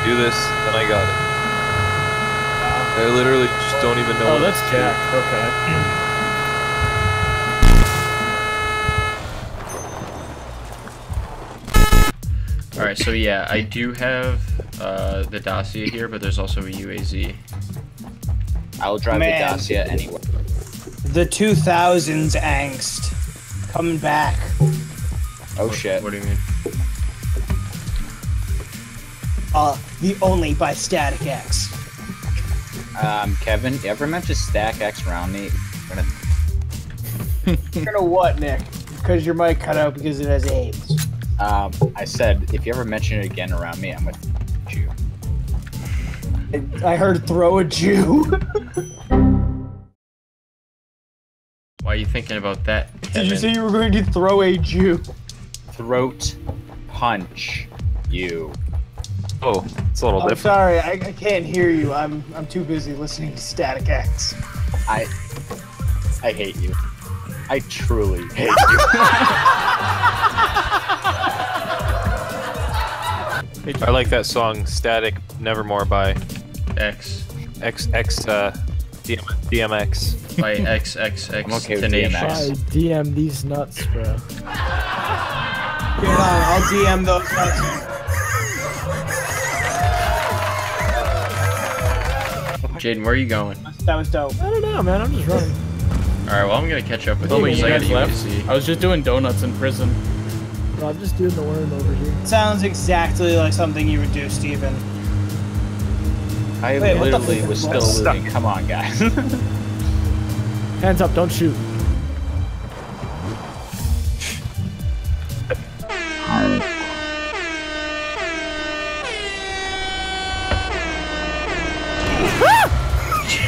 you do this, then I got it. I literally just don't even know. Oh, what that's to do. Jack. Okay. All right, so yeah, I do have uh, the Dacia here, but there's also a UAZ. I'll drive Man. the Dacia anyway. The 2000s angst coming back. Oh shit. What do you mean? Uh, the only by Static X. Um, Kevin, you ever mention Stack X around me? I'm gonna- You're gonna what, Nick? Because your mic cut out because it has AIDS. Um, I said if you ever mention it again around me, I'm gonna f- you. I heard throw a Jew. Why are you thinking about that? Did you Kevin? say you were going to throw a Jew? Throat punch you. Oh, it's a little I'm different. sorry, I, I can't hear you. I'm I'm too busy listening to Static X. I I hate you. I truly hate you. I like that song "Static Nevermore" by X X X uh, DM, DMX. by XXX I'm okay with Tenacious. DMX. I DM these nuts, bro. Hold on, I'll DM those guys. Jaden, where are you going? That was dope. I don't know, man. I'm just running. All right, well I'm gonna catch up with Oh, you wait, you I guys left? I was just doing donuts in prison. Bro, I'm just doing the worm over here. Sounds exactly like something you would do, Steven. I Wait, literally was still Stuck. living. Come on, guys. Hands up, don't shoot.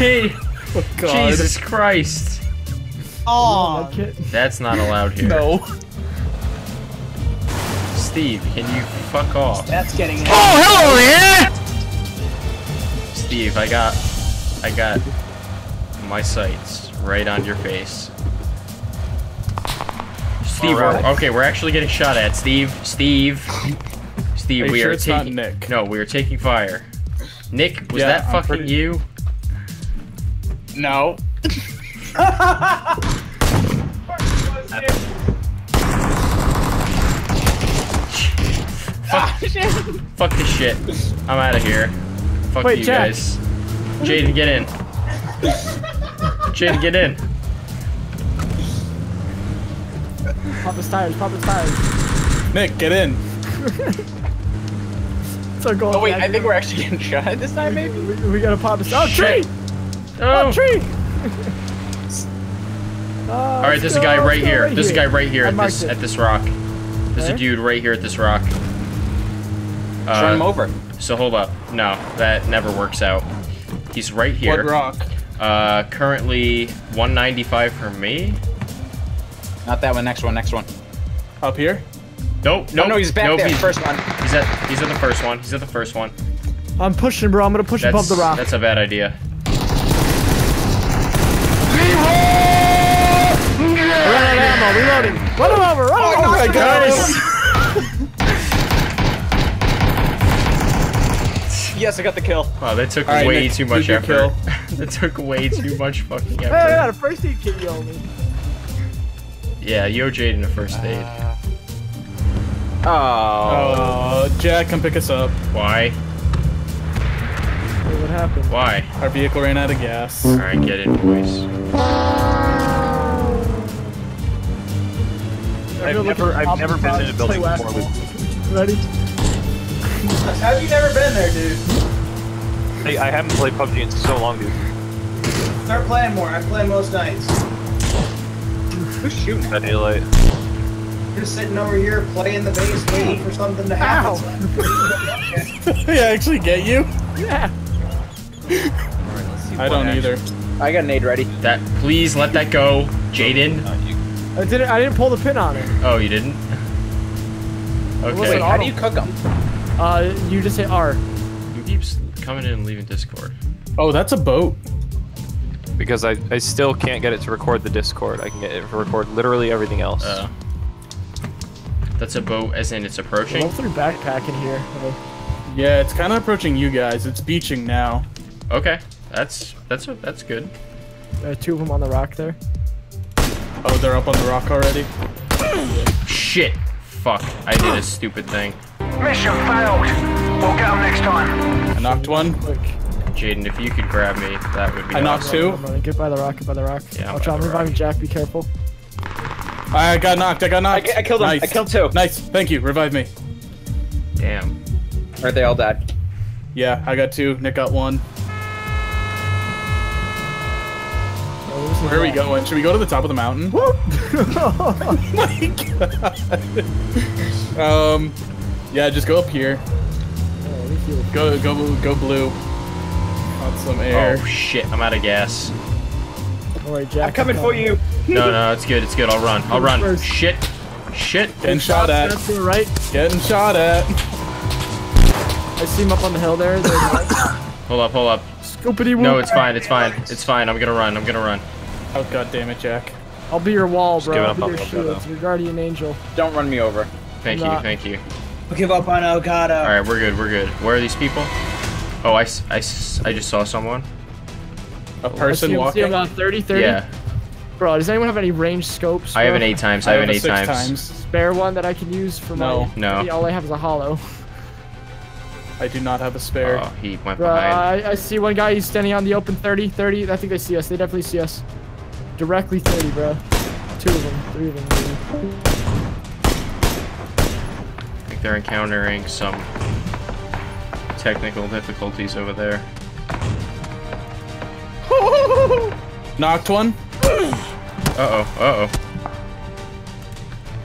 Jade, oh, God. Jesus Christ! Oh, That's not allowed here. No. Steve, can you fuck off? that's getting it. Oh, Steve, I got, I got my sights right on your face. Steve, Alright. we're, okay, we're actually getting shot at. Steve, Steve, Steve, Are we sure are taking. Nick? No, we are taking fire. Nick, was Yeah, that I'm fucking pretty- you? No. Fuck this shit. I'm out of here. Fuck Wait, you Jack. guys. Jaden, get in. Jaden, get in. Pop his tires, pop his tires. Nick, get in. So go Oh wait, I think we're actually getting shot this time, maybe. we, we gotta pop his. Oh, Shit. tree! Oh. Oh, tree! Uh, All right, there's a guy right here. There's a guy right here I at this it. at this rock. There's a dude right here at this rock. Turn him Uh, over. so hold up. No, that never works out. He's right here. What rock? Uh, currently 195 for me. Not that one. Next one. Next one. Up here? Nope, No, nope. no, he's back nope, there. He's, First one. he's at he's at the first one. He's at the first one. I'm pushing, bro. I'm gonna push That's above the rock. that's a bad idea. Run out of ammo, reloading. Run him over, run him Oh over. my god! Yes, I got the kill. Wow, that took All right, way Nick, too much keep your effort. that took way too much fucking Hey, I got effort. a first aid kit you owe me. Yeah, yo Jaden a first aid. Uh, oh. Oh, Jack, come pick us up. Why? What happened? Why? Our vehicle ran out of gas. Alright, get in, boys. I've never, I've never been in a building before with. Ready? Have you never been there, dude? I, I haven't played PUBG in so long, dude. Start playing more. I play most nights. Who's shooting? That daylight. Just sitting over here playing the base, waiting for something to happen. I actually get you? Yeah. I don't either. I got a nade ready. That please let that go. Jaden. I didn't. I didn't pull the pin on it. Oh, you didn't? Wait, Okay. Wait, how do you cook them? Uh, you just hit R. Who keeps coming in and leaving Discord? Oh, that's a boat. Because I, I still can't get it to record the Discord. I can get it to record literally everything else. Uh, that's a boat, as in it's approaching. Level three backpack in here. Uh, Yeah, it's kind of approaching you guys. It's beaching now. Okay, that's that's that's good. There are two of them on the rock there. Oh, they're up on the rock already. Shit. Fuck. I did a stupid thing. Mission failed. We'll get them next time. I knocked one. Quick. Jaden, if you could grab me, that would be I knocked awesome. two. I'm running. Get by the rock. Get by the rock. Yeah, I'm Watch by out. I'm reviving. Jack. Be careful. I got knocked. I got knocked. I- I killed him. I killed two. Nice. Thank you. Revive me. Damn. Or they all died. Yeah, I got two. Nick got one. Where are we going? Should we go to the top of the mountain? oh my god. Um, yeah, just go up here. Let me heal. Go, go, go blue. Want some air? Oh shit, I'm out of gas. Don't worry, Jack. I'm coming for you. No, no, it's good, it's good. I'll run. I'll run. First. Shit. Shit. Getting shot at. That's to the right. Getting shot at. I see him up on the hill there. Hold up, hold up. Scoopity No, it's fine, it's fine. It's fine. I'm gonna run. I'm gonna run. Oh god damn it, Jack. I'll be your wall, bro. give I'll be on your Elgato. shield. Your guardian angel. Don't run me over. Thank you, Not- thank you. Give up on Elgato. Alright, we're good, we're good. Where are these people? Oh, I, I, I just saw someone. A oh. see person him, see walking. him about 30, 30. Yeah. Bro, does anyone have any range scopes? I have an eight times. I have an eight six times. Spare one that I can use for No. my. No. All I have is a holo. I do not have a spare. Oh, he went Bro, behind. I, I see one guy. He's standing on the open 30, 30. I think they see us. They definitely see us. Directly 30, bro. Two of them, three of them. maybe. I think they're encountering some technical difficulties over there. Knocked one. Uh-oh, uh-oh.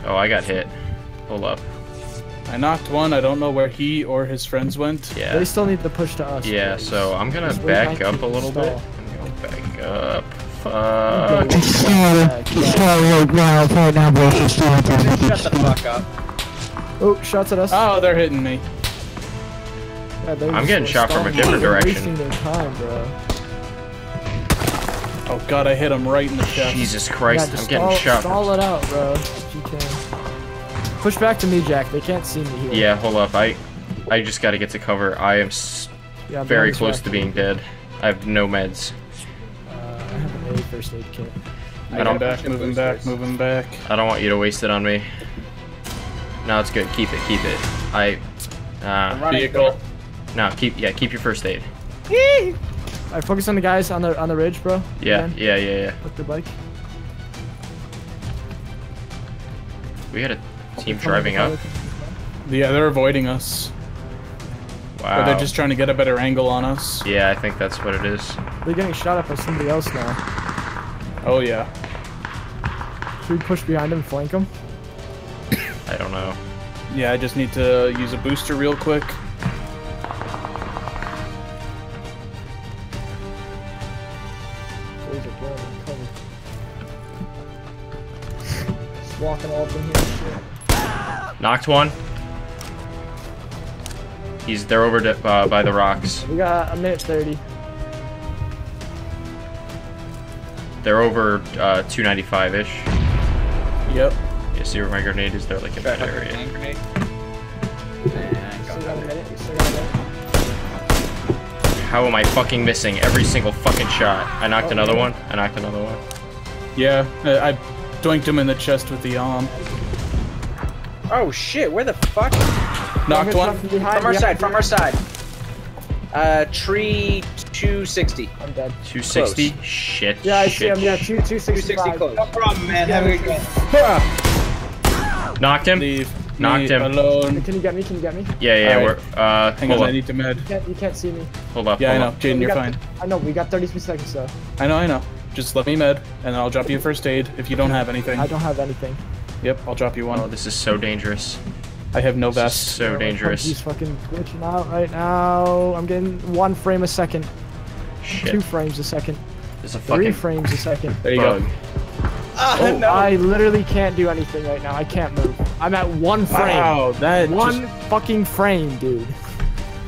Oh, I got hit. Hold up. I knocked one. I don't know where he or his friends went. Yeah. They still need to push to us. Yeah, boys. so I'm gonna back back up a little bit. stall. I'm going back up. Go. Fuck. Back, back. Shut the fuck up. Oh, shots at us. Oh, they're hitting me. Yeah, they're I'm getting shot from a different direction. Wasting their time, bro. Oh god, I hit him right in the chest. Jesus Christ, just I'm getting stall, shot. Stall it out, bro. If you can. Push back to me, Jack. They can't see me here. Yeah, hold up. I I just gotta get to cover. I am s- yeah very close to being dead. I have no meds. I have an A first aid kit. I don't- Moving back, moving back, moving back. I don't want you to waste it on me. No, it's good. Keep it, keep it. I uh Vehicle. no, keep yeah, keep your first aid. Alright, focus on the guys on the on the ridge, bro. Yeah, Again, yeah, yeah, yeah. With the bike. We had a team driving up. Yeah, they're avoiding us. Wow. Or they're just trying to get a better angle on us. Yeah, I think that's what it is. They're getting shot at by somebody else now. Oh yeah. Should we push behind them and flank them? I don't know. Yeah, I just need to use a booster real quick. Boys are blowing. Just walking all up in here shit. Knocked one. He's they're over to, uh, by the rocks. We got a minute 30. They're over uh, 295 ish. Yep. You see where my grenade is? They're like in that area. Hand grenade. Still got a minute. we Still got a minute. How am I fucking missing every single fucking shot? I knocked Oh, another yeah. one. I knocked another one. Yeah, I I doinked him in the chest with the arm. Oh shit, where the fuck? Knocked From one. From our side, from our side. Uh, tree 260. I'm dead. 260. Shit. Yeah, I see him. Yeah, two, 260 265. close. No problem, man. Have a good day. Ah, Knocked him. leave Knocked me him. alone. Can you get me? Can you get me? Yeah, yeah. Alright. We're uh. Hang on, up. I need to med. You can't, you can't see me. Hold up. Yeah, I know. up. Jaden, you're got- fine. I know. We got 33 seconds though. I know, I know. Just let me med, and then I'll drop you first aid if you don't have anything. I don't have anything. Yep, I'll drop you one. Oh, this is so dangerous. I have no This is vest. so He's dangerous. fucking glitching out right now. I'm getting one frame a second, Shit. two frames a second, There's a three frames a second. There you bug. go. Oh, no! I literally can't do anything right now. I can't move. I'm at one frame. Wow, that One just- fucking frame, dude.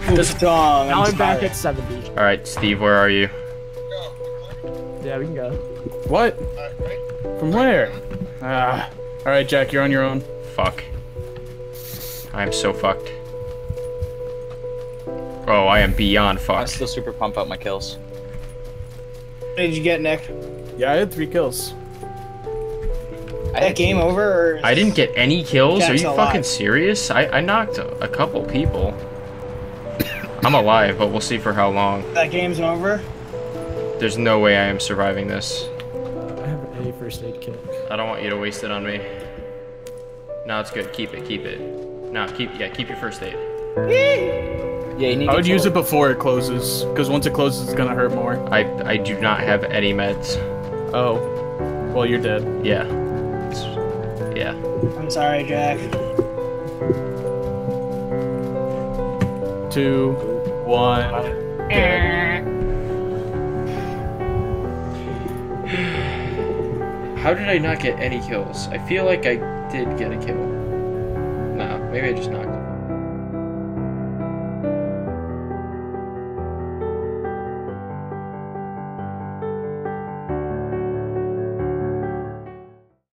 Strong. Now I'm back at 70. All right, Steve, where are you? Yeah, we can go. What? From where? Ah. All right, Jack, you're on your own. Fuck. I'm so fucked. Oh, I am beyond fucked. I fucked. still super pump out my kills. What did you get, Nick? Yeah, I had three kills. I That game over? Or I didn't get any kills. Are you alive. fucking serious? I, I knocked a, a couple people. I'm alive, but we'll see for how long. That game's over? There's no way I am surviving this. I have a first aid kit. I don't want you to waste it on me. No, it's good. Keep it. Keep it. No, keep yeah. Keep your first aid. Yeah, you need I would use it before it closes, because once it closes, it's gonna hurt more. I I do not have any meds. Oh, well, you're dead. Yeah. It's- yeah. I'm sorry, Jack. Two, one, dead. How did I not get any kills? I feel like I did get a kill. Maybe I just knocked